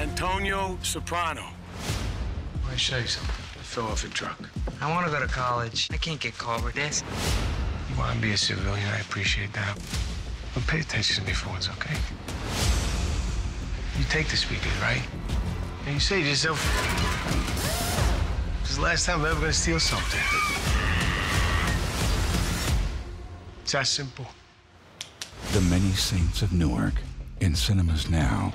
Antonio Soprano. Let me show you something. I fell off a truck. I want to go to college. I can't get caught with this. You want to be a civilian, I appreciate that. But pay attention to me for once, okay? You take the speakers, right? And you say to yourself, this is the last time I'm ever gonna steal something. It's that simple. The Many Saints of Newark in cinemas now.